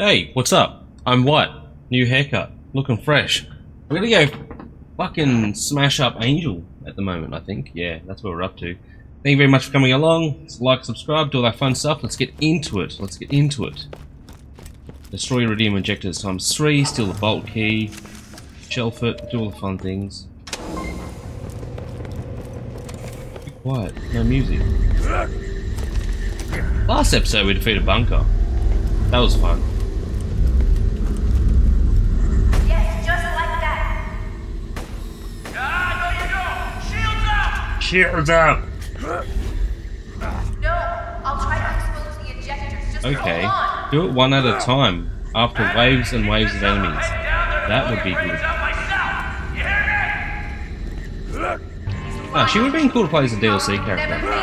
Hey, what's up? I'm White. New haircut. Looking fresh. We're gonna go fucking smash up Angel at the moment, I think. Yeah, that's what we're up to. Thank you very much for coming along. Let's like, subscribe, do all that fun stuff. Let's get into it. Let's get into it. Destroy Eridium Injectors times 3, steal the Vault Key, shelf it, do all the fun things. Be quiet, no music. Last episode we defeated Bunker. That was fun. No you don't! Shields Shields up! up! No, I'll try to expose the injectors. Just Okay, hold on. do it one at a time, after waves and waves of enemies. That would be good. Ah, she would have been cool to play as a DLC Never character.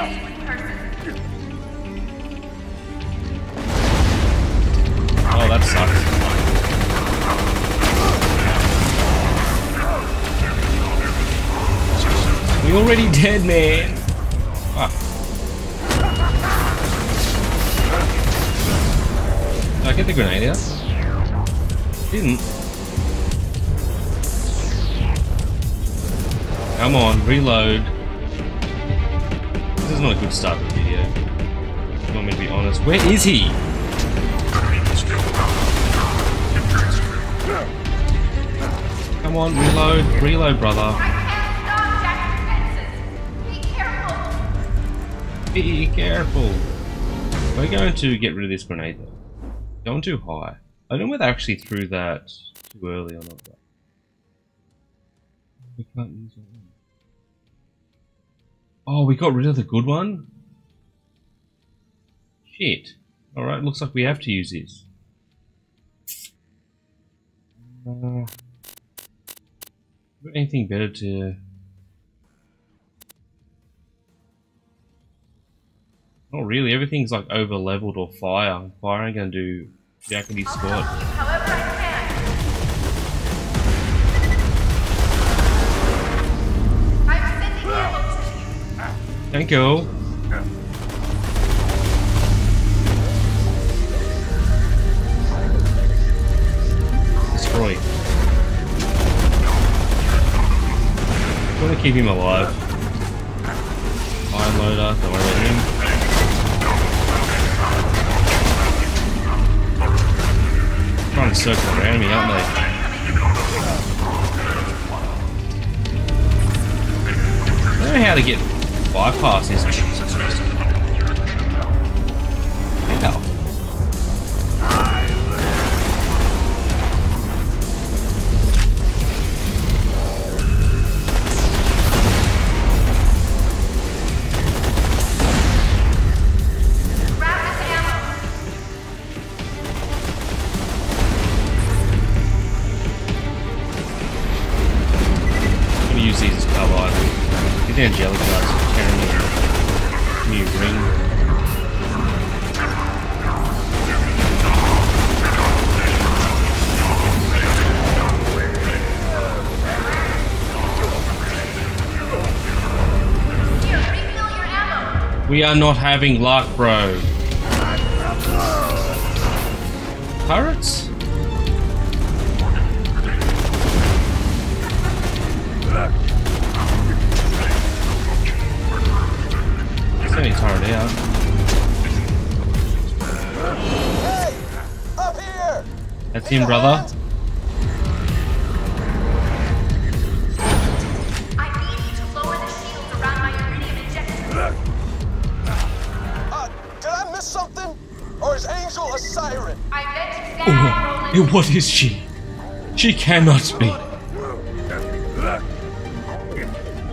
We already dead, man. Did I get the grenade out? Didn't. Come on, reload. This is not a good start to the video. If you want me to be honest. Where is he? Come on, reload, reload, brother. Be careful. We're going to get rid of this grenade though. Going too high. I don't know whether I actually threw that too early or not. But we can't use it. Oh, we got rid of the good one? Shit. Alright, looks like we have to use this. Uh, anything better to Not really. Everything's like over leveled or fire. Fire ain't gonna do jack I'll squat. help you however I can. I'm sending ammo to you. Thank you. Destroy. I want to keep him alive. Iron loader. Don't worry about him. Trying to circle around me, aren't they? I don't know how to get bypass this. We are not having luck, bro. Turrets? There's any turret out. Up here! That's him, brother. What is she? She cannot be.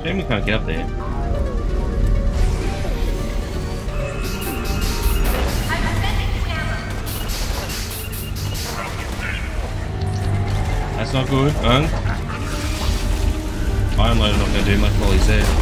Shame we can't get up there. I'm. That's not good? Iron Loader not gonna do much while he's there.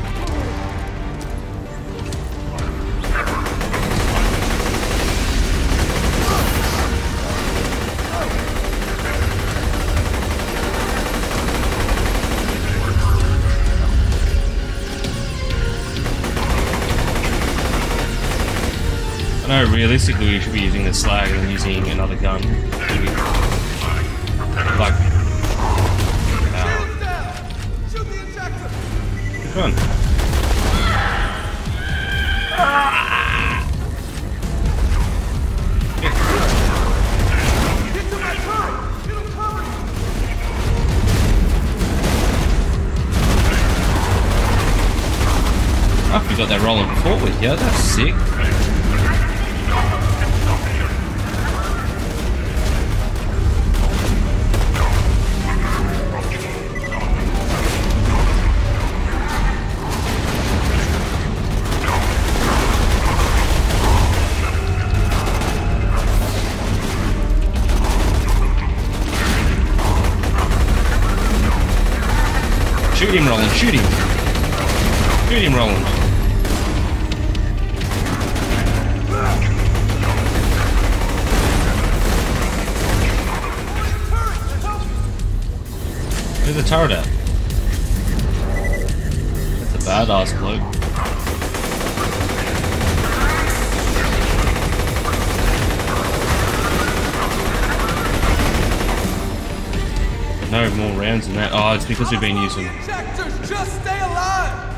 realistically we should be using the slag and using another gun. Like, wow. Shields down! Shoot the injector! Which one? Get to my turret! It'll cover you! Oh, you got that rolling with you. That's sick. Roland. Shoot him. Shoot him, Roland. Where's the turret at? That's a badass than that. Oh, it's because we've been using. Just stay alive!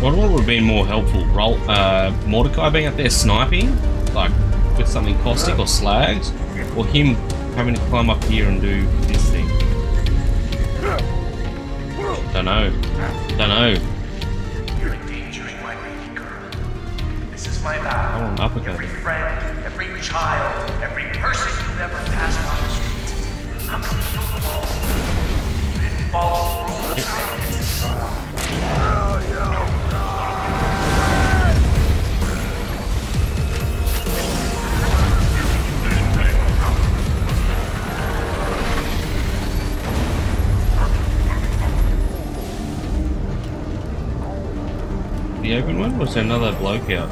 What would have been more helpful? Roll, uh, Mordecai being up there sniping, like with something caustic or slags, or him having to climb up here and do this thing? Don't know. Don't know. Uppercut. Every friend, every child, every person you've ever passed on the street. I'm. It falls. The open one? was another bloke out?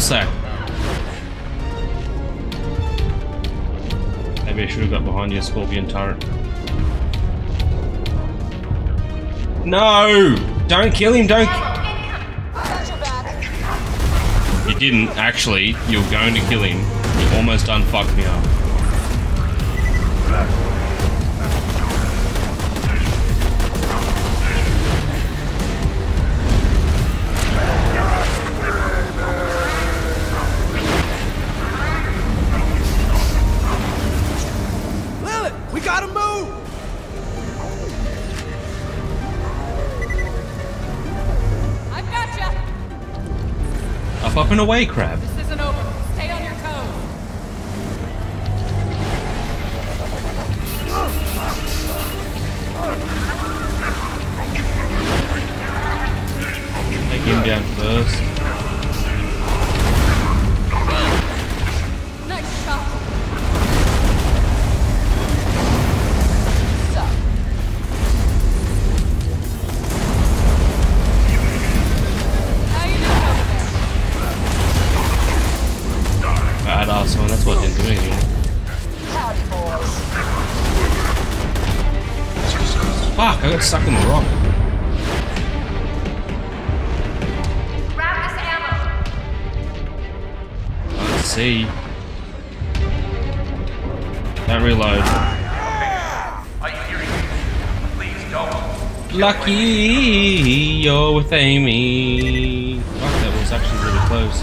Sack. Maybe I should have got behind your scorpion turret. No! Don't kill him, don't. Oh, I got your back. You didn't, actually. You're going to kill him. You almost unfucked me up. And away, crab. Lucky you're with Amy. Fuck, that was actually really close.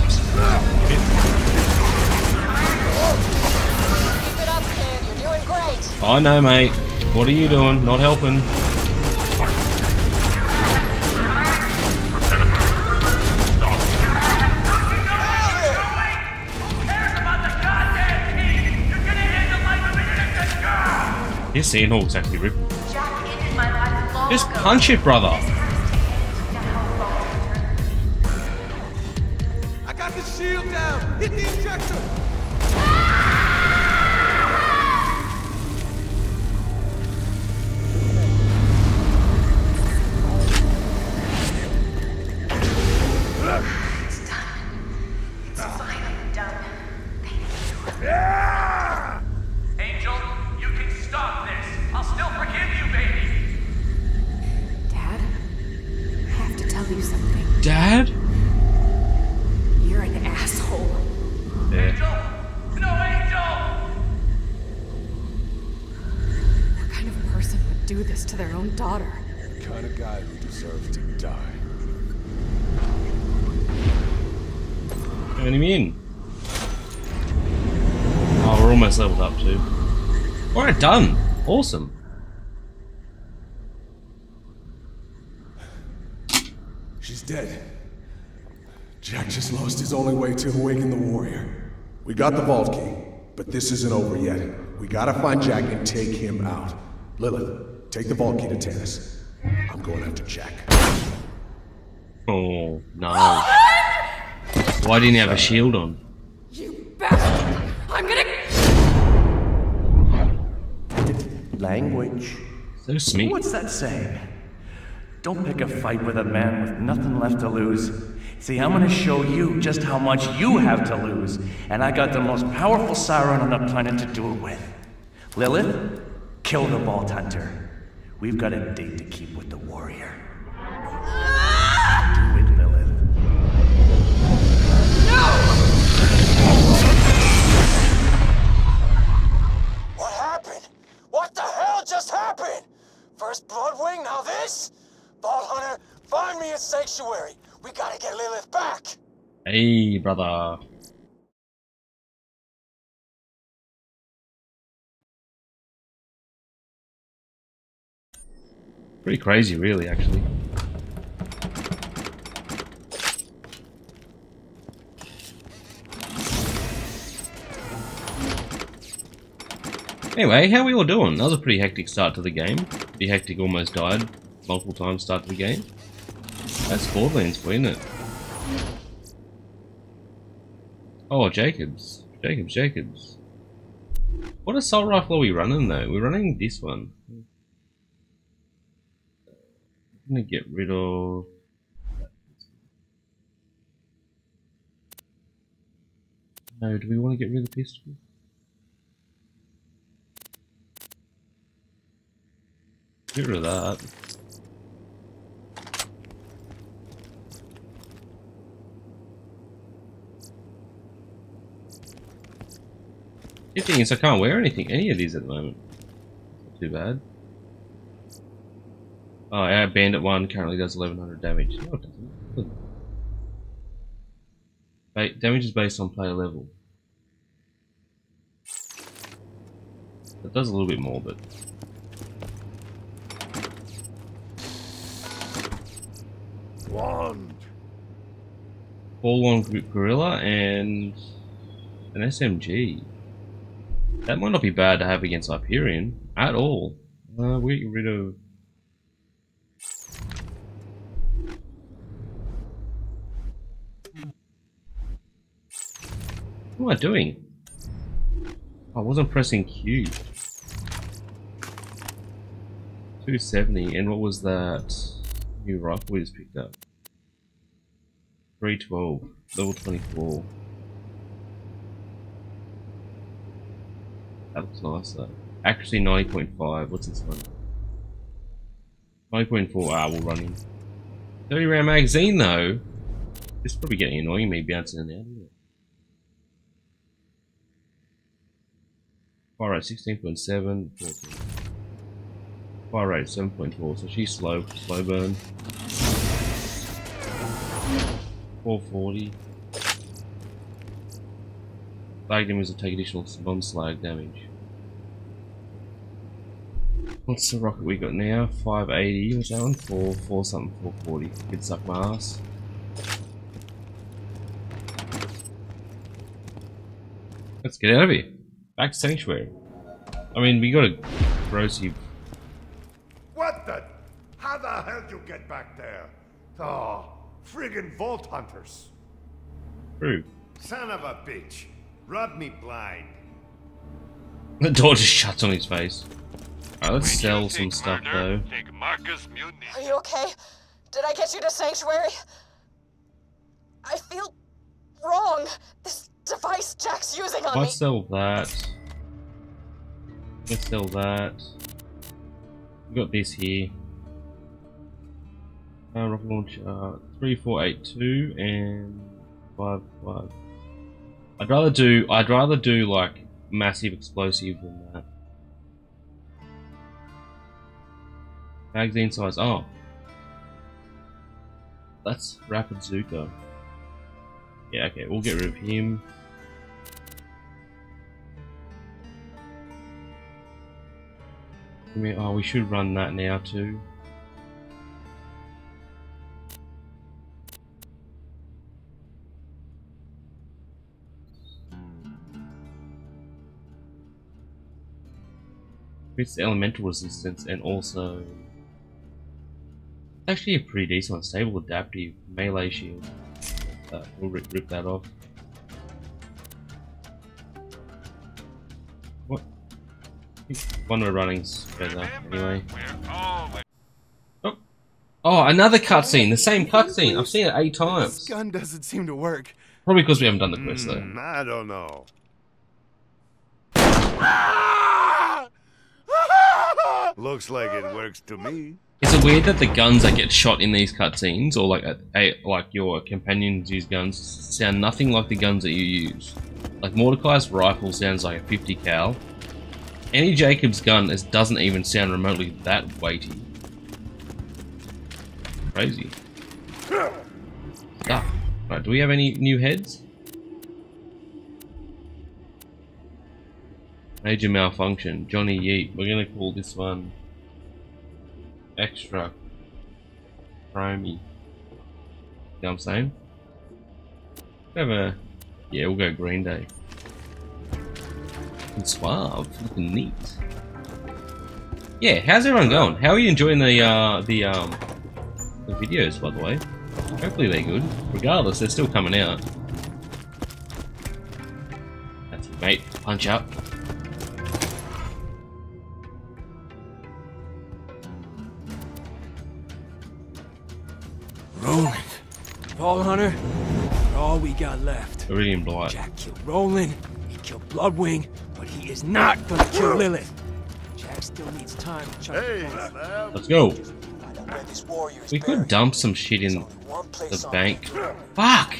Keep it up, kid. You're doing great. I know, mate. What are you doing? Not helping. This Sandhawk's actually ripping. Jack Just punch it, brother. I got the shield down. Hit the injector. To awaken the warrior. We got the vault key, but this isn't over yet. We gotta find Jack and take him out. Lilith, take the vault key to Tannis. I'm going after Jack. Oh, no. Why didn't he have a shield on? You bastard! I'm gonna. Language. So smeek. What's that saying? Don't pick a fight with a man with nothing left to lose. See, I'm gonna show you just how much you have to lose, and I got the most powerful siren on the planet to do it with. Lilith, kill the Vault Hunter. We've got a date to keep with the warrior. Do it, Lilith. No! What happened? What the hell just happened? First Bloodwing, now this? Vault Hunter, find me a sanctuary. We gotta get Lilith back. Hey, brother. Pretty crazy, really, actually. Anyway, how we all doing? That was a pretty hectic start to the game. Pretty hectic, almost died multiple times start to the game. That's for you, isn't it? Oh, Jacobs. Jacobs, Jacobs. What assault rifle are we running though? We're running this one. I'm gonna get rid of. No, do we want to get rid of the pistol? Get rid of that. The thing is, I can't wear anything, any of these at the moment. Not too bad. Oh, our Bandit 1 currently does 1100 damage. No, it doesn't. Ba- damage is based on player level. It does a little bit more, but... Wand. Ball on Gorilla and an SMG. That might not be bad to have against Hyperion at all. Uh, we get rid of. What am I doing? I wasn't pressing Q. 270, and what was that? New rifle we just picked up. 312, level 24. That looks nice though. Accuracy 90.5, what's this one? 90.4, ah, we'll run in. 30 round magazine though. Is probably getting annoying me bouncing in and out? Fire rate 16.7, 14. Fire rate 7.4, so she's slow, slow burn. 440. Slag damage will take additional bomb slag damage. What's the rocket we got now? 580, what's that one? 4, 4 something, 440. Could suck my ass. Let's get out of here. Back to Sanctuary. I mean, we got a corrosive. What the? How the hell did you get back there? Oh, friggin' Vault Hunters. Crew. Son of a bitch. Rubbed me blind. The door just shuts on his face. Alright, let's When sell some stuff murder, though. Think Marcus Mutiny. Are you okay? Did I get you to Sanctuary? I feel wrong. This device Jack's using on me. Let's sell that. Let's sell that. We got this here. Uh, rocket launch uh, 3482 and 55. I'd rather do I'd rather do like massive explosive than that. Magazine size oh. That's Rapid Zuka. Yeah, okay, we'll get rid of him. Oh, we should run that now too. It's elemental resistance and also actually a pretty decent one. Stable adaptive melee shield. Uh, we'll rip, rip that off. What? One we're running's better anyway. We're Oh, another cutscene. The same cutscene. I've seen it eight times. This Gun doesn't seem to work. Probably because we haven't done the quest though. Hmm, I don't know. Looks like it works to me. Is it weird that the guns that get shot in these cutscenes, or like a, a, like your companions use guns, sound nothing like the guns that you use? Like Mordecai's rifle sounds like a 50 cal. Any Jacobs' gun is, doesn't even sound remotely that weighty. Crazy. Stuff. Right, do we have any new heads? Major malfunction. Johnny Yeet. We're gonna call this one extra chromey. You know what I'm saying? Have a yeah, we'll go Green Day. And suave, looking neat. Yeah, how's everyone going? How are you enjoying the uh the um the videos by the way? Hopefully they're good. Regardless, they're still coming out. That's it, mate. Punch up. Roland. Vault Hunter. All we got left. Eridium Blight. Jack killed Roland. He killed Bloodwing, but he is not gonna kill Lilith. Jack still needs time to chop Hey, the Let's go. Find out where this warrior is We could dump some shit in There's only one place the bank. Fuck!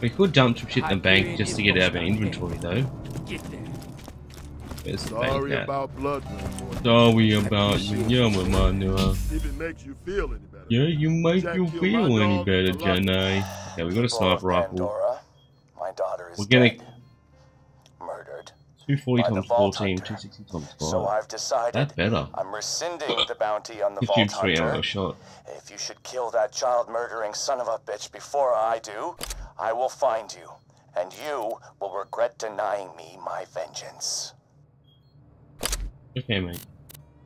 We could dump some shit in the bank just to get it out of our inventory though. Get there. Where's the Sorry bank at? about blood. Sorry about you. Yeah, my man. If it makes you feel any. Yeah, you make Jack you feel any better, a lot. Jenny. Okay, we got a sniper rifle. Pandora, my daughter is We're gonna- dead. Murdered. 240 times Vault 14, 260 times So 5. I've decided That's better. I'm rescinding the bounty on the Vault Hunter. shot. If you should kill that child murdering son of a bitch before I do, I will find you. And you will regret denying me my vengeance. Okay, mate.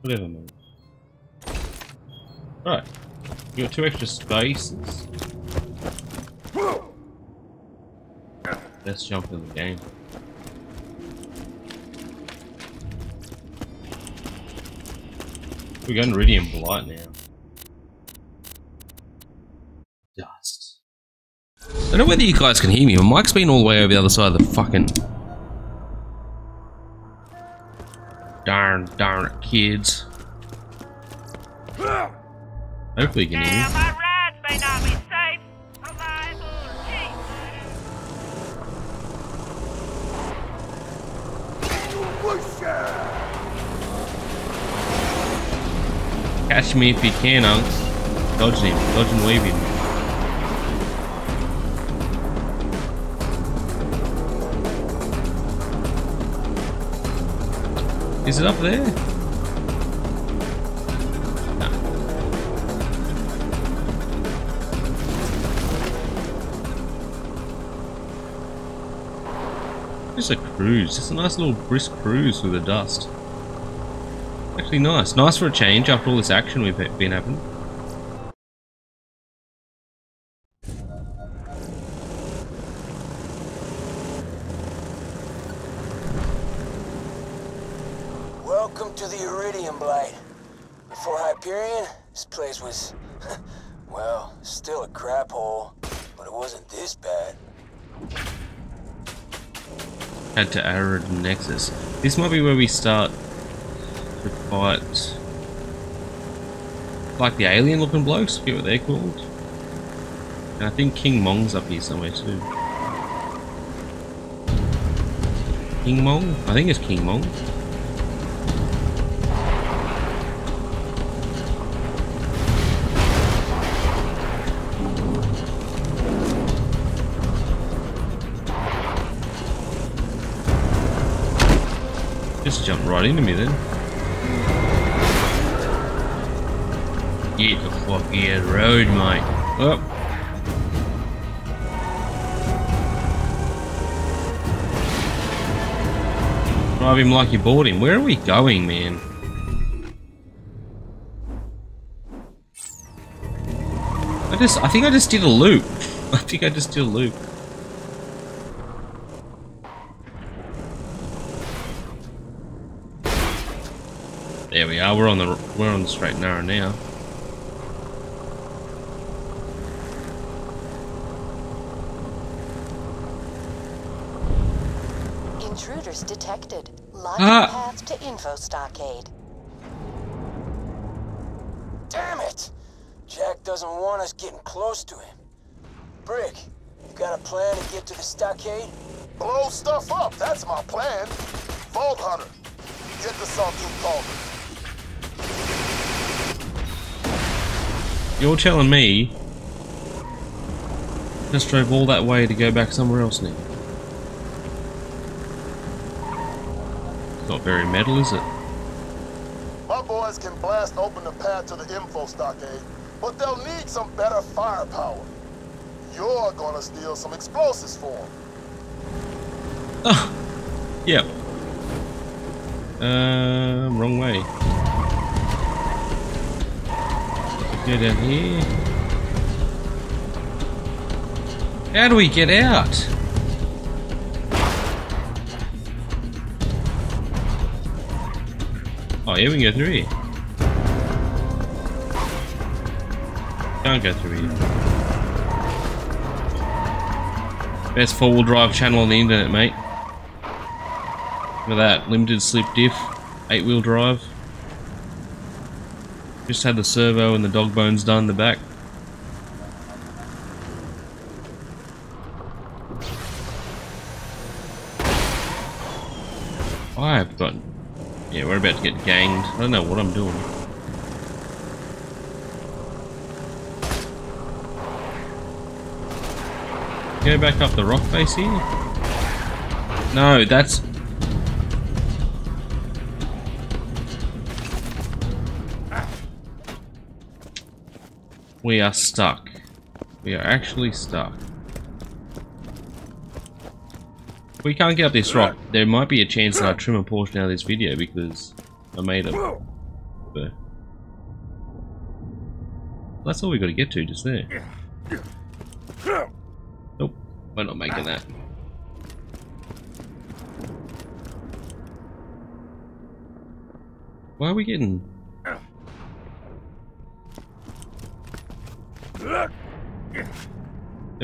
Whatever, mate. Right. You got two extra spaces. Best jump in the game. We're going Eridium Blight now. Dust. I don't know whether you guys can hear me. My mic's been all the way over the other side of the fucking. Darn, darn it, kids. Hopefully you can hear me. my rides may not be safe, alive, or cheap. Catch me if you can, Unks. Dodge him. Dodge and weave him. Is it up there? Just a cruise. Just a nice little brisk cruise through the dust. Actually nice. Nice for a change after all this action we've been having. Welcome to the Eridium Blight. Before Hyperion, this place was, well, still a crap hole, but it wasn't this bad. Head to Arid Nexus. This might be where we start to fight like the alien looking blokes, forget what they're called. And I think King Mong's up here somewhere too. King Mong? I think it's King Mong. Right into me then. Get the fuck out of the road, mate. Oh. Drive him like you bought him. Where are we going, man? I just, I think I just did a loop. I think I just did a loop. There we are. On the we're on the straight and narrow now. Intruders detected. Lock Ah. path to info stockade. Damn it! Jack doesn't want us getting close to him. Brick, you got a plan to get to the stockade? Blow stuff up, that's my plan. Vault Hunter, get the Sawtooth Cauldron. You're telling me just drove all that way to go back somewhere else now? Not very metal, is it? My boys can blast open the path to the info stockade, but they'll need some better firepower. You're gonna steal some explosives for them. Oh, yeah. Um, wrong way. Down here. How do we get out? Oh, yeah, we can go through here. Can't go through here. Best four-wheel drive channel on the internet, mate. Look at that, limited slip diff, eight-wheel drive. Just had the servo and the dog bones done in the back. I've got... Yeah, we're about to get ganged. I don't know what I'm doing. Go back up the rock face here? No, that's... we are stuck. We are actually stuck. We can't get up this rock. There might be a chance that I trim a portion out of this video because I made a... But that's all we got to get to just there. Nope, we're not making that. Why are we getting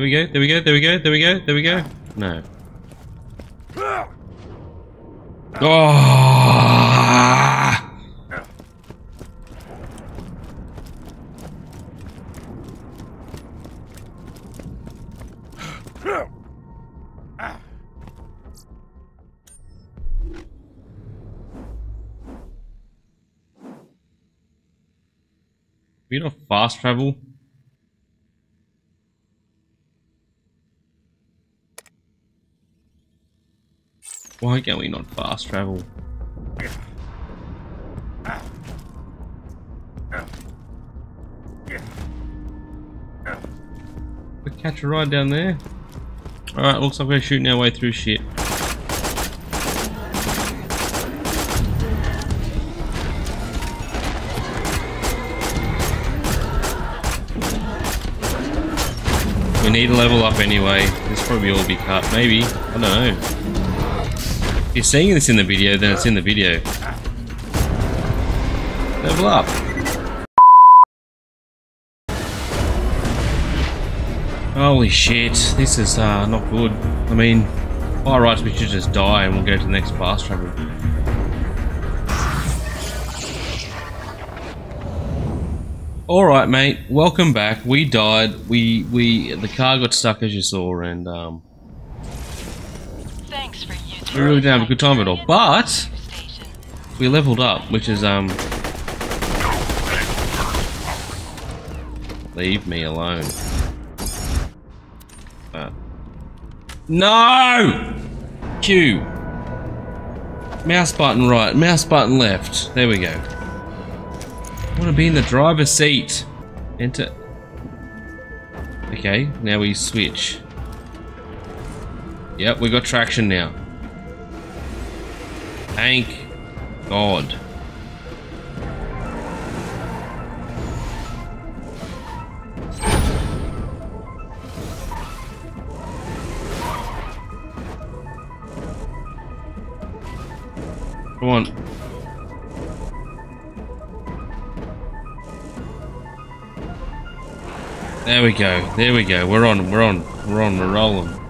There we go, there we go, there we go, there we go, there we go. No. Oh! We don't fast travel. Why can we not fast travel? We catch a ride down there. Alright, looks like we're shooting our way through shit. We need to level up anyway. This probably all be cut. Maybe. I don't know. If you're seeing this in the video, then it's in the video. Level up. Holy shit, this is uh, not good. I mean, by rights we should just die and we'll go to the next fast travel. Alright mate, welcome back. We died. We we the car got stuck as you saw and um we really didn't have a good time at all. But we leveled up, which is um Leave me alone. Uh, no! Q. Mouse button right, mouse button left. There we go. I want to be in the driver's seat. Enter. Okay, now we switch. Yep, we got traction now. Thank God. Come on. There we go. There we go. We're on. We're on. We're on. We're rolling.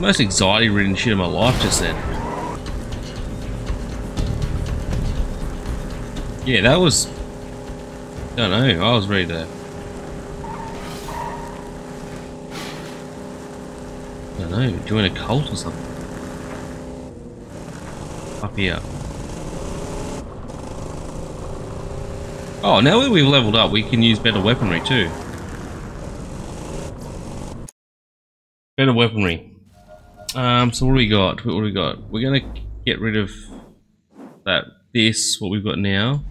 Most anxiety-ridden shit of my life just then. Yeah, that was. I don't know. I was ready to. I don't know. Join a cult or something. Up here. Oh, now that we've leveled up, we can use better weaponry too. Better weaponry. Um, so what do we got? What do we got? We're gonna get rid of that, this, what we've got now.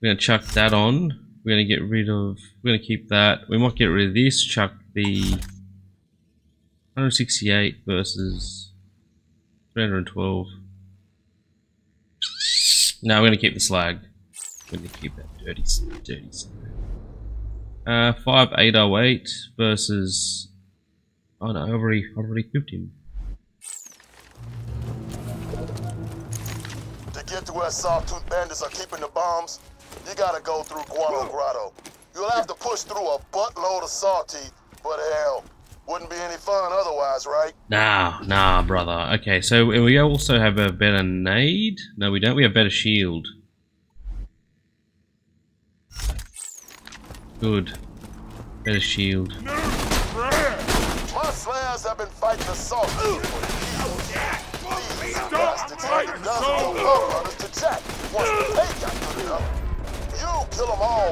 We're gonna chuck that on. We're gonna get rid of, we're gonna keep that. We might get rid of this, chuck the 168 versus 312. No, we're gonna keep the slag. We're gonna keep that dirty, dirty slag. Uh, 5808 versus. Oh no, I've already, I've already equipped him. Get to where Sawtooth bandits are keeping the bombs, you gotta go through Guano Grotto. You'll have to push through a buttload of saw teeth, but hell, wouldn't be any fun otherwise, right? Nah, nah, brother. Okay, so we also have a better nade. No, we don't. We have better shield. Good. Better shield. My slayers have been fighting the Sawtooth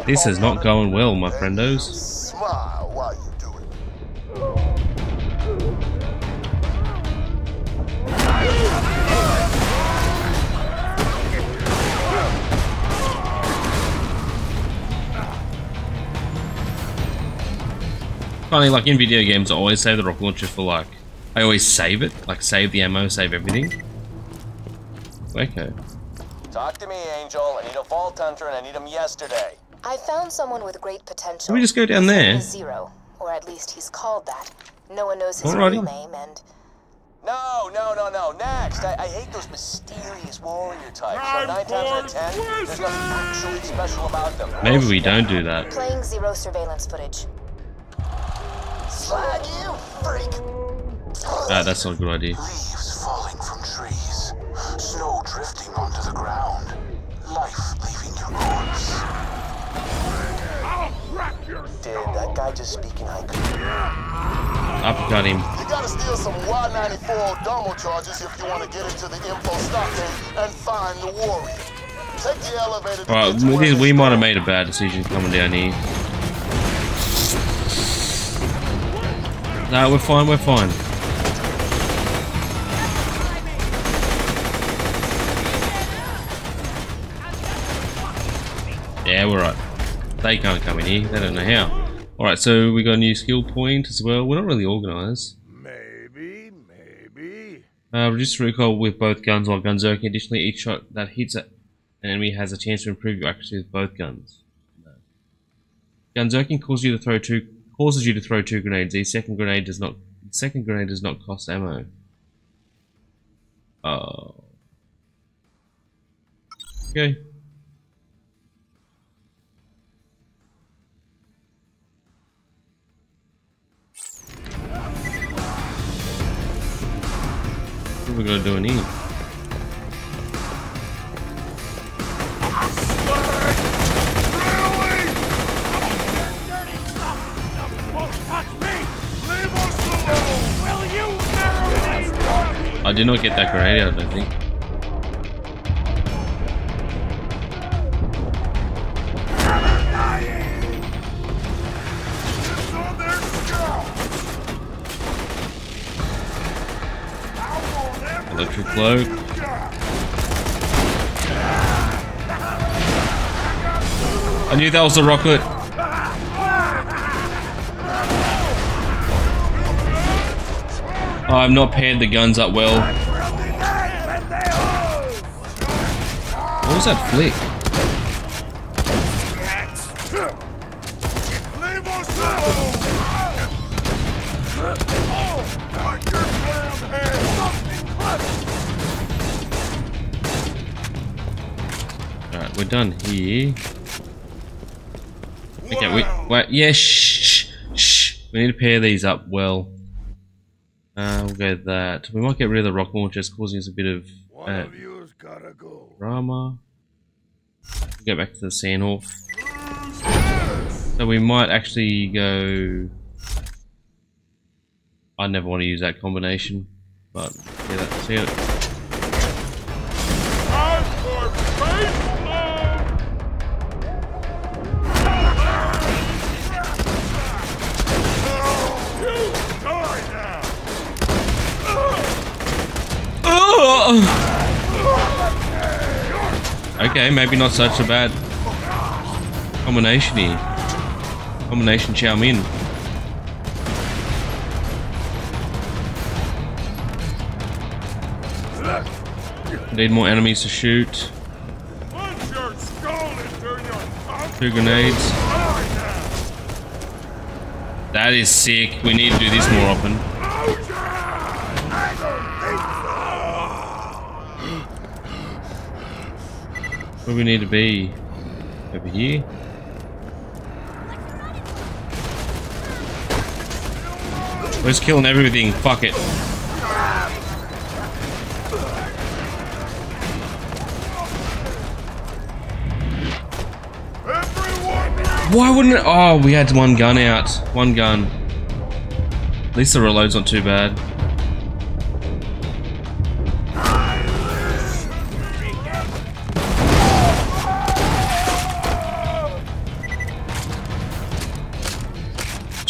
This is not going well, my friendos. Funny, like in video games, I always save the rocket launcher for like, I always save it, like save the ammo, save everything. Okay. Talk to me, Angel. I need a Vault Hunter and I need him yesterday. I found someone with great potential. Can we just go down His name there? is Zero, or at least he's called that. No one knows his Alrighty. real name, and No, no, no, no. Next. I, I hate those mysterious warrior types. So nine times out of ten, there's nothing actually special about them. Maybe we don't do that. Playing zero surveillance footage. Slag you, freak! Ah, that's not a good idea. Leaves falling from trees. Snow drifting onto the ground. Life leaving your corpse. I'll crack your Did that guy just speak in haiku? Uppercut him. You gotta steal some Y94 demo charges if you want to get into the info stockade and find the warrior. Take the elevator to Alright, get we, we might have made a bad decision coming down here. No, we're fine, we're fine. They can't come in here, they don't know how. Alright, so we got a new skill point as well. We're not really organised. Maybe, maybe. Uh, reduce recoil with both guns while gunzerking. Additionally, each shot that hits an enemy has a chance to improve your accuracy with both guns. No. Gunzerking causes you to throw two causes you to throw two grenades. The second grenade does not second grenade does not cost ammo. Oh. Okay. What we gonna do in here? I did not get that grenade out, I think. Electric. I knew that was a rocket. I've not paired the guns up well. What was that flick? We're done here. Okay, we wait. Yeah, shh, shh, shh. We need to pair these up well. Uh, we'll go that. We might get rid of the rock launchers, causing us a bit of One uh, of you's gotta go. drama. Go back to the Sandhawk. So we might actually go. I never want to use that combination, but yeah, that's it. Okay, maybe not such a bad combination here. Combination Chow Min. Need more enemies to shoot. Two grenades. That is sick. We need to do this more often. I don't think so! Where we need to be? Over here? We're just killing everything. Fuck it. Why wouldn't it? Oh, we had one gun out. One gun. At least the reload's not too bad.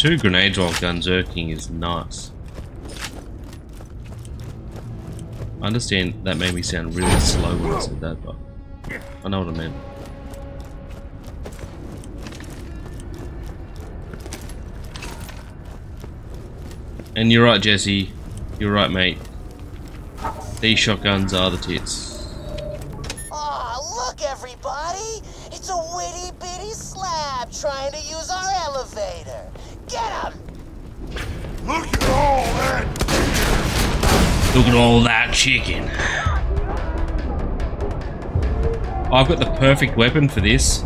Two grenades while gunzerking is nice. I understand that made me sound really slow when I said that, but I know what I meant. And you're right, Jesse. You're right, mate. These shotguns are the tits. Aw, look, everybody! It's a witty bitty slab trying to use our elevator. Get him! Look at all that! Look at all that chicken. I've got the perfect weapon for this.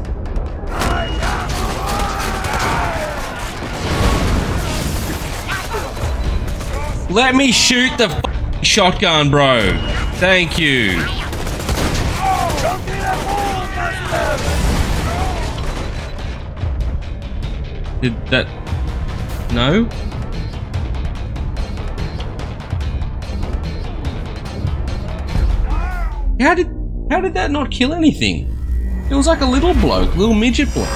Let me shoot the f***ing shotgun, bro. Thank you. Did that... No? How did... How did that not kill anything? It was like a little bloke, little midget bloke.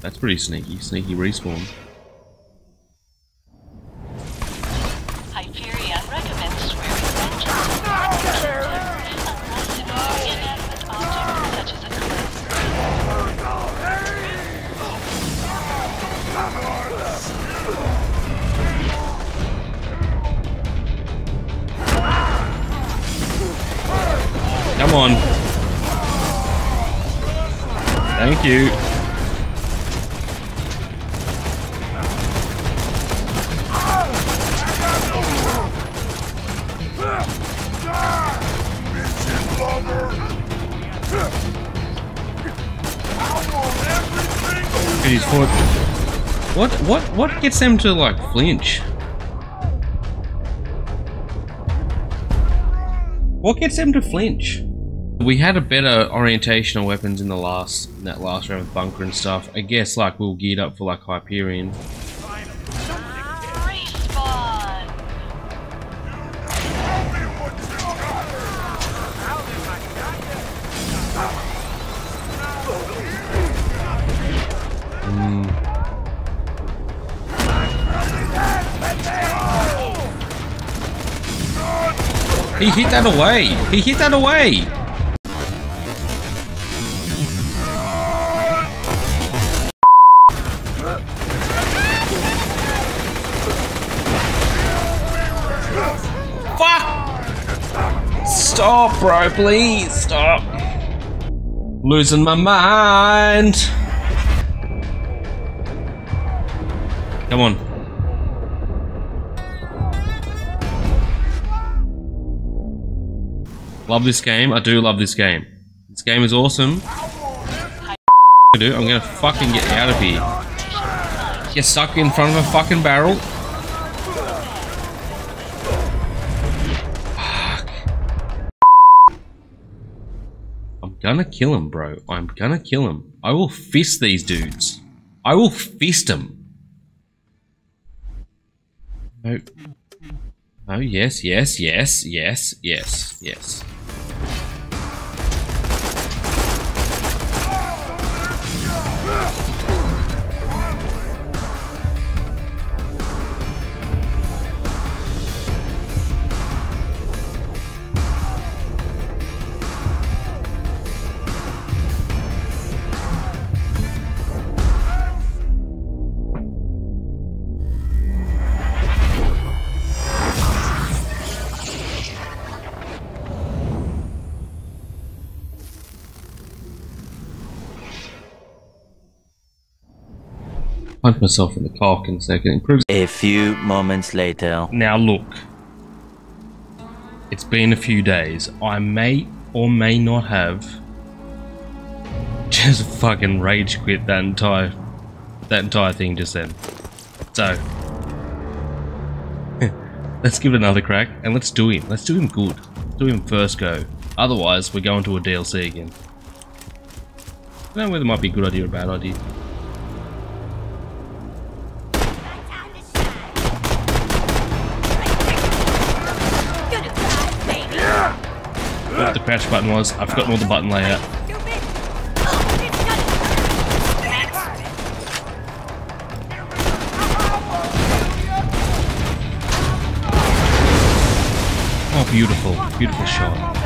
That's pretty sneaky. Sneaky respawn. Come on. Thank you. Look at his foot. What what what gets them to like flinch? What gets them to flinch? We had a better orientation of weapons in the last in that last round with bunker and stuff. I guess like we were geared up for like Hyperion. Mm. He hit that away! He hit that away! Stop, bro, please stop. Losing my mind. Come on. Love this game. I do love this game. This game is awesome. I'm gonna fucking get out of here. Get stuck in front of a fucking barrel. Gonna kill him, bro. I'm gonna kill him. I will fist these dudes. I will fist them. No. Oh, yes, yes, yes, yes, yes, yes. Myself in the cock in a second. Improves. A few moments later. Now look. It's been a few days. I may or may not have just fucking rage quit that entire that entire thing just then. So let's give it another crack and let's do him. Let's do him good. Let's do him first go. Otherwise, we're going to a DLC again. I don't know whether it might be a good idea or a bad idea. Crash button was. I've forgotten all the button layout. Oh, beautiful. Beautiful shot.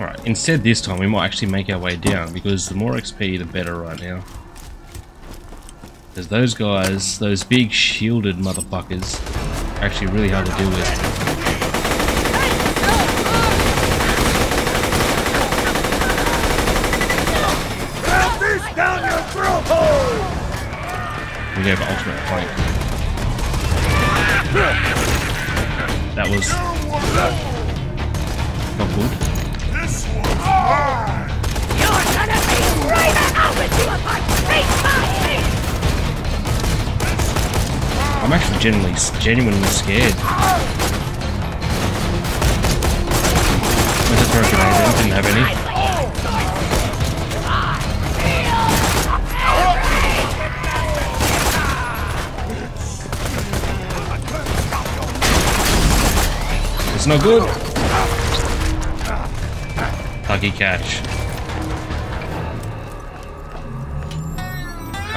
Alright, instead this time we might actually make our way down because the more XP the better right now. Because those guys, those big shielded motherfuckers, are actually really hard to deal with. We for ultimate flank. That was I'm actually genuinely, genuinely scared. Went to throw a grenade didn't have any. It's no good. Lucky catch.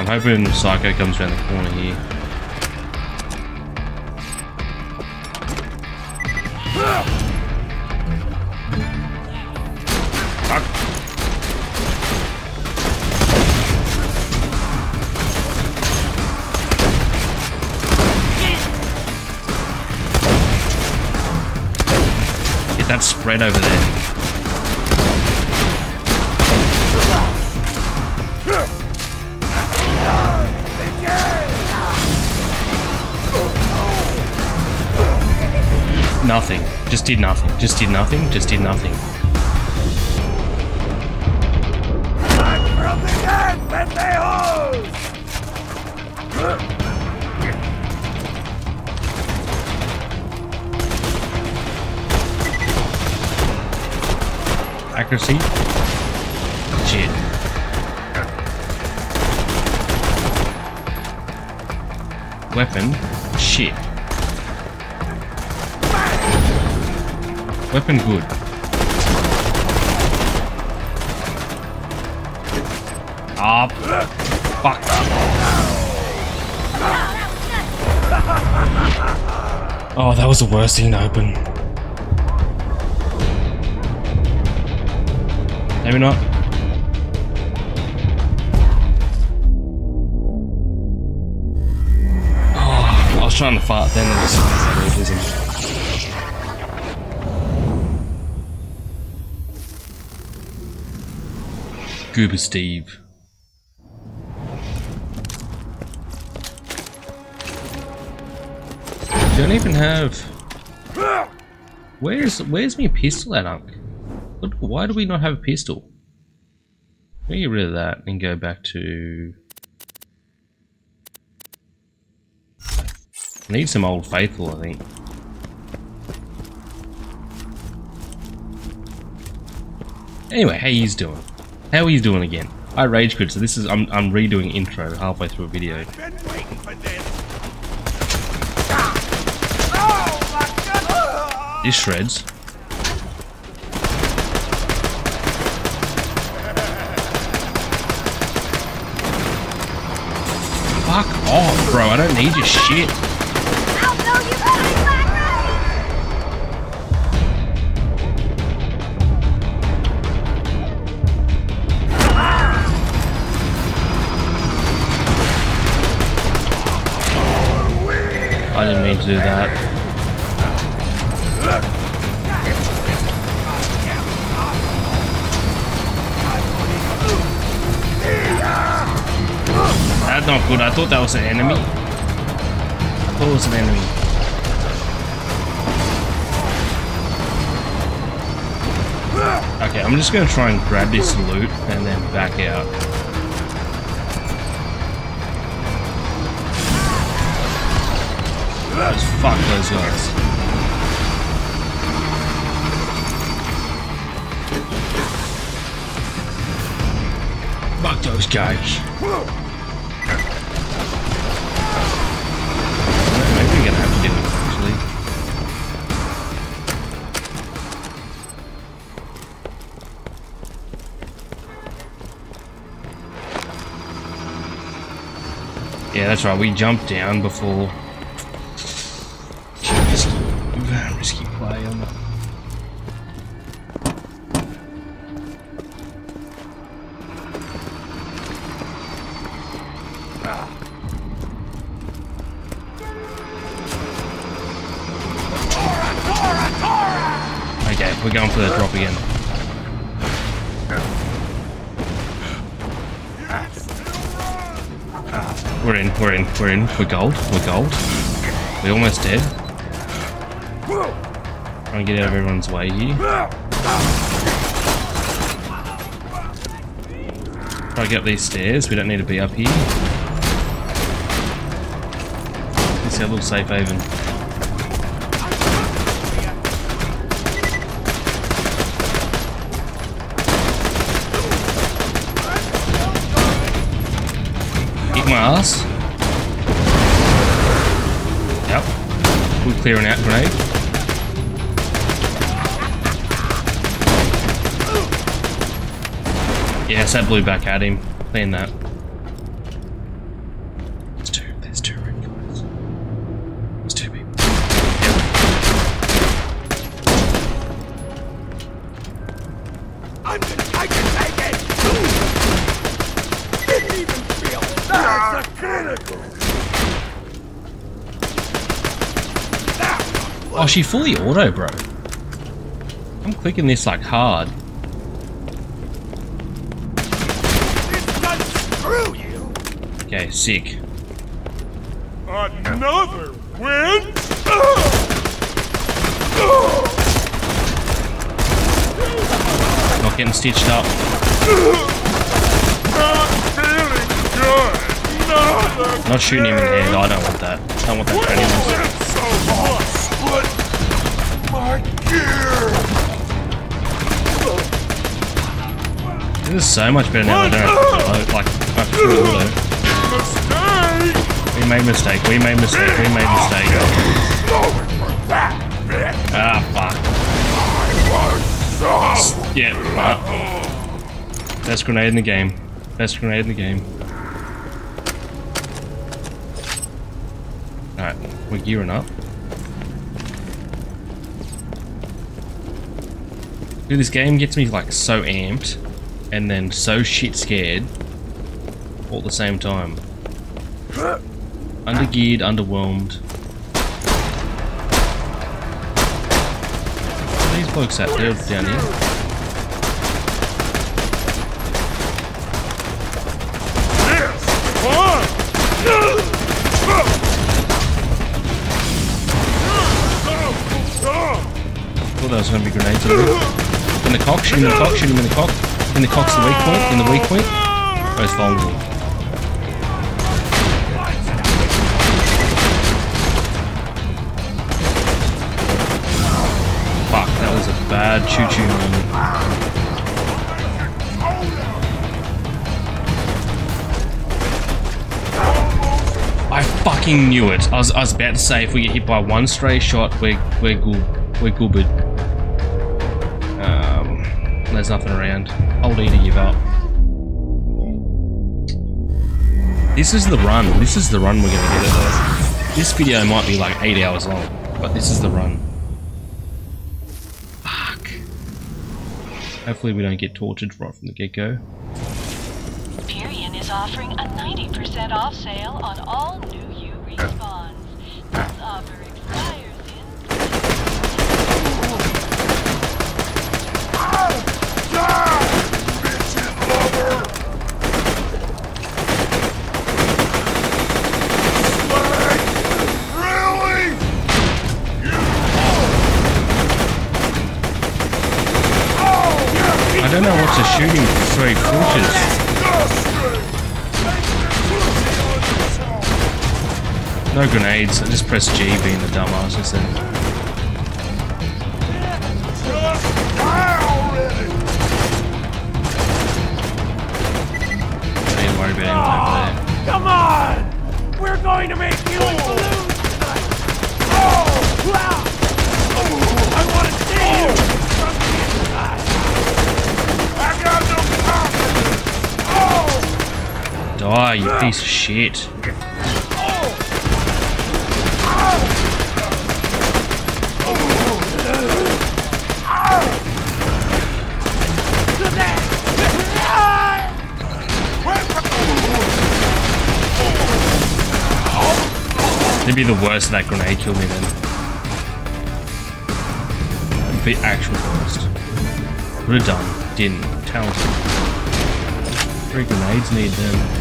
I'm hoping Psycho comes around the corner here. Did nothing. Just did nothing. Just did nothing. Accuracy. Shit. Weapon. Shit. Weapon good. Ah, fuck. Oh, that was the worst thing to open. Maybe not. Oh, I was trying to fart then and just autism. Goober Steve. Don't even have. Where's where's my pistol at, Unc? Why do we not have a pistol? Me get rid of that and go back to. I need some old faithful, I think. Anyway, how he's doing? How are you doing again? I rage quit, so this is I'm I'm redoing intro halfway through a video. Been waiting for this! Oh! This shreds. Fuck off, bro. I don't need your shit. To do that. That's not good. I thought that was an enemy. I thought it was an enemy. Okay, I'm just gonna try and grab this loot and then back out. Just fuck those guys. Fuck those guys. Maybe gonna have to them actually. Yeah, that's right. We jumped down before. We're gold, we're gold. We're almost dead. Trying to get out of everyone's way here. Try to get up these stairs. We don't need to be up here. Is our little safe haven. My ass. Clearing out grenade. Yes, that blew back at him. Clean that. There's two. There's two red guys. There's two people. I'm gonna, I can take it! Didn't even feel it! That's a critical! Oh, she fully auto, bro. I'm clicking this like hard. Okay, sick. Another win? Not getting stitched up. Not feeling good! Not shooting him in the head. I don't want that. I don't want that for anyone. This is so much better now. To, like! We made mistake. We made mistake. We made mistake. Ah, fuck. Yeah. Best grenade in the game. Best grenade in the game. Alright, we're gearing up. Dude, this game gets me like so amped and then so shit scared all at the same time. Undergeared, underwhelmed. These blokes at they're down here. Thought there was gonna be grenades in the cock, shoot him in the cock, shoot him in the cock. In the cock's the weak point, in the weak point. Most vulnerable. Fuck, that was a bad choo-choo moment. I fucking knew it. I was, I was about to say if we get hit by one stray shot, we're we're. We're good. There's nothing around. Need to give up. This is the run. This is the run we're gonna get it though. This video might be like eight hours long, but this is the run. Fuck. Hopefully we don't get tortured right from the get-go. Perion is offering a 90% off sale on all New-U respawns. This offer expires in Really? I don't know what to shoot him so. No grenades, I just press G being the dumbass instead. Come on! We're going to make you tonight! Oh! Wow! I want to see you from the inside! I got no confidence! Oh! Die, you piece of shit. It'd be the worst that grenade killed me then. be actual worst. Would have done. Didn't. Talented. Three grenades need them.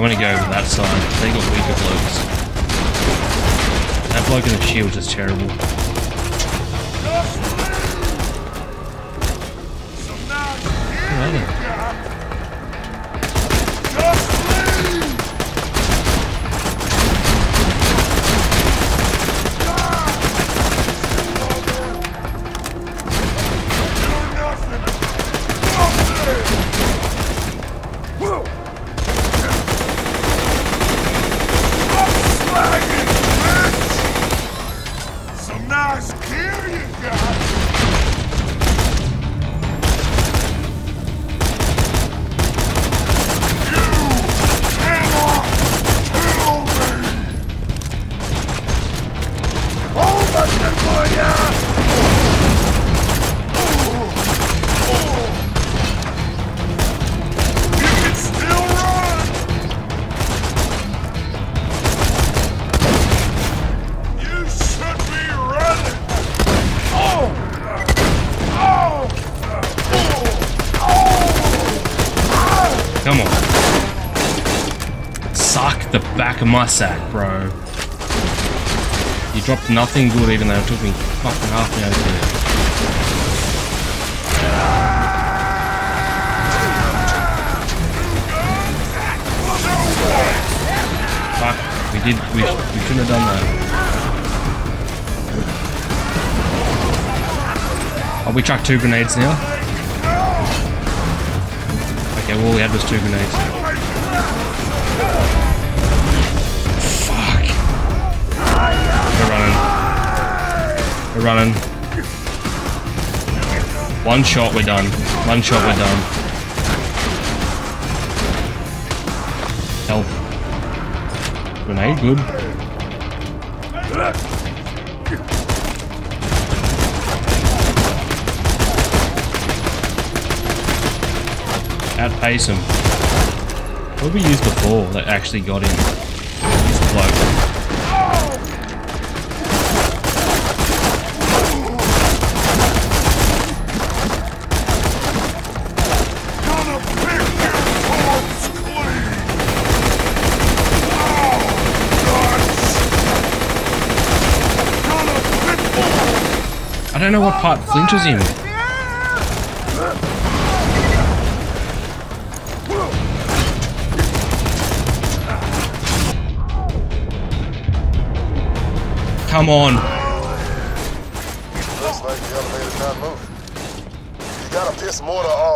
I'm gonna go over that side. They got weaker blokes. That bloke in the shield is terrible. Where are they? My sack, bro. You dropped nothing good even though it took me fucking half an hour to do it. Fuck. We did. We, we shouldn't have done that. Oh, we chucked two grenades now. Okay, well, all we had was two grenades. We're running. One shot, we're done. One shot, we're done. Health. Grenade, good. Outpace him. What we used before that actually got him? Use the bloke. I don't know what part flinches him. Come on.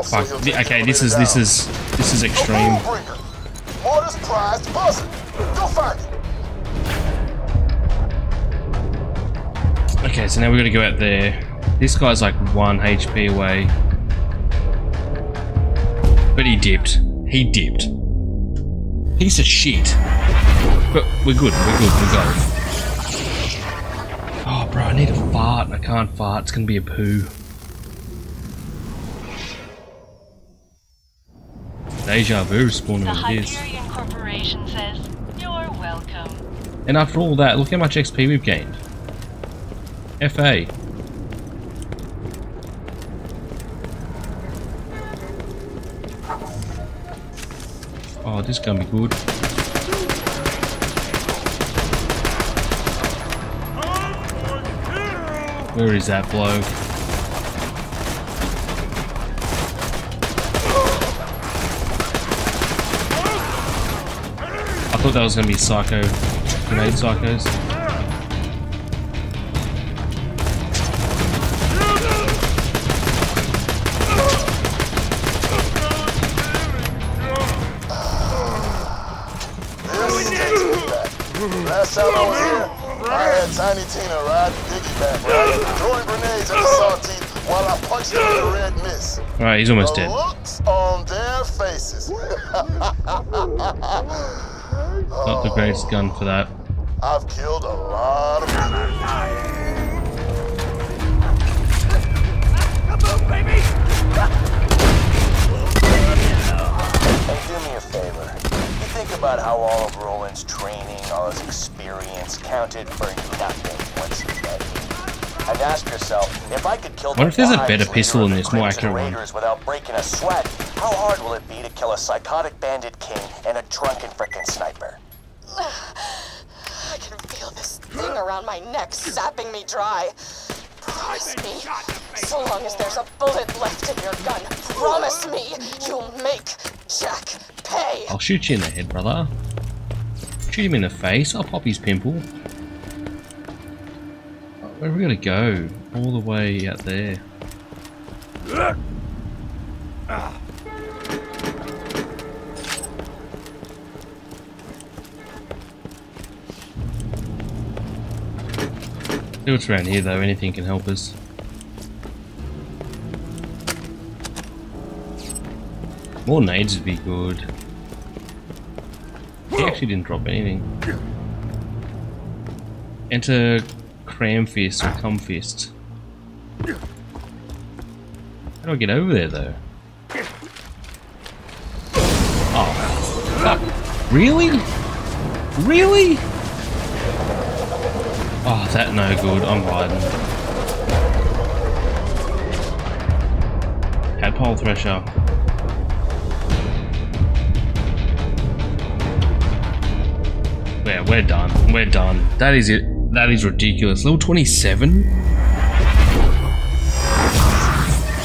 Fuck. Okay, this is this is this is extreme. Mortar's prized buzzard. Go find it. Okay, so now we gotta go out there. This guy's like one HP away. But he dipped. He dipped. Piece of shit. But we're good, we're good, we got it. Oh, bro, I need a fart. I can't fart. It's gonna be a poo. Deja vu spawning with this. Corporation says, You're welcome. And after all that, look how much XP we've gained. FA. Oh, this is gonna be good. Where is that bloke? I thought that was gonna be Psycho. Grenade Psychos. Back. I was here, I had Tiny Tina ride piggyback, right? Throwing grenades at the saw while I punched them in the red mist. Alright, he's almost the dead. looks on their faces. Not the greatest gun for that. I've killed experience counted for nothing once he met you. And ask yourself, if I could kill What if there's a better pistol leader than this, more accurate one? Without breaking a sweat, how hard will it be to kill a psychotic bandit king and a drunken frickin' sniper? I can feel this thing around my neck sapping me dry. Promise me, so long as there's a bullet left in your gun, promise me you'll make Jack pay. I'll shoot you in the head, brother. Shoot him in the face. I'll pop his pimple. Where are we gonna go? All the way out there. See what's around here though, anything can help us. More nades would be good. He actually didn't drop anything. Enter Cramfist or Cum Fist. How do I get over there though? Oh, fuck. Really? Really? Oh, that no good. I'm hiding. Tadpole Thresher. Yeah, we're done. We're done. That is it. That is ridiculous. Level 27?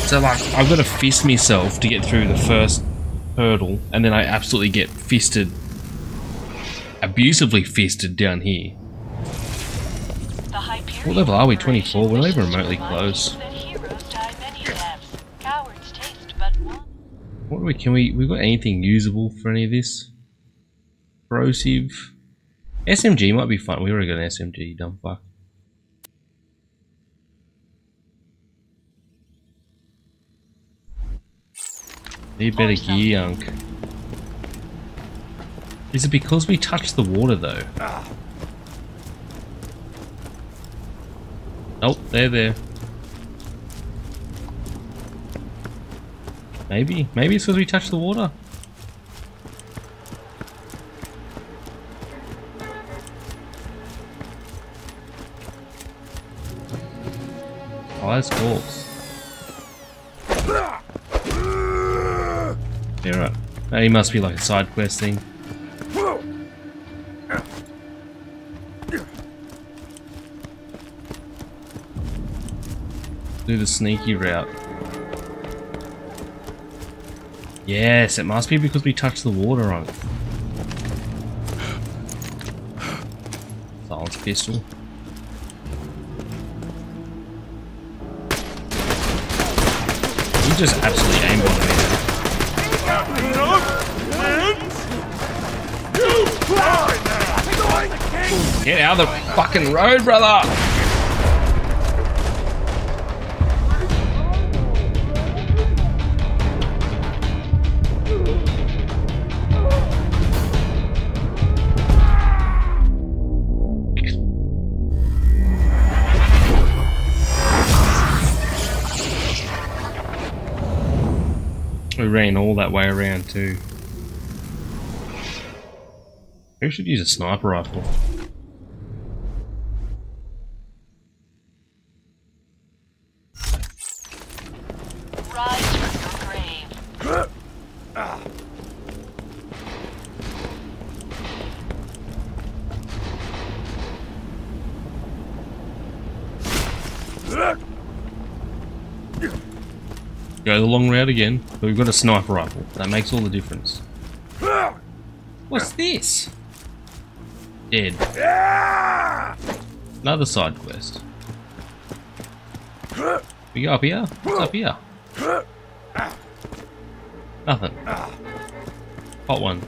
So like, I've got to fist myself to get through the first hurdle, and then I absolutely get fisted, abusively fisted down here. What level are we? 24? We're not even remotely close. What we, can we, we got anything usable for any of this? Corrosive. SMG might be fun. We already got an SMG, dumb fuck. Need better gear, Yunk. Is it because we touched the water though? Ah. Nope, they're there. Maybe. Maybe it's because we touched the water. Oh, that's corpse. Yeah, right. That he must be like a side quest thing. Do the sneaky route. Yes, it must be because we touched the water on it. Silence pistol. Just absolutely aimbotted me. Get out of the fucking road, brother! Ran all that way around too. We should use a sniper rifle. Rise from your grave. The long route again, but we've got a sniper rifle. That makes all the difference. What's this? Dead. Another side quest. We go up here? What's up here? Nothing. Hot one.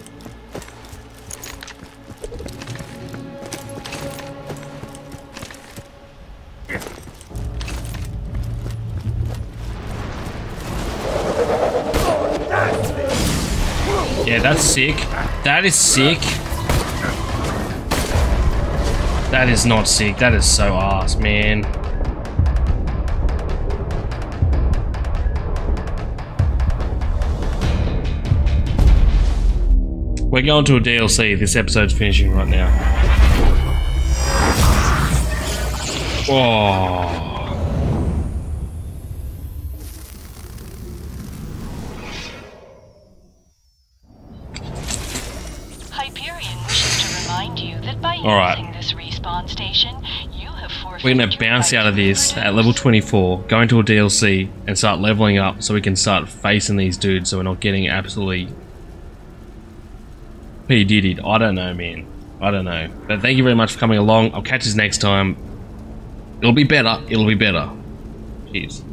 Sick. That is sick. That is not sick. That is so ass, man. We're going to a DLC. This episode's finishing right now. Oh. All right. this respawn station, you have We're gonna bounce out of this at level 24, go into a DLC, and start leveling up so we can start facing these dudes so we're not getting absolutely P Diddy. I don't know, man. I don't know. But thank you very much for coming along. I'll catch you next time. It'll be better. It'll be better. Cheers.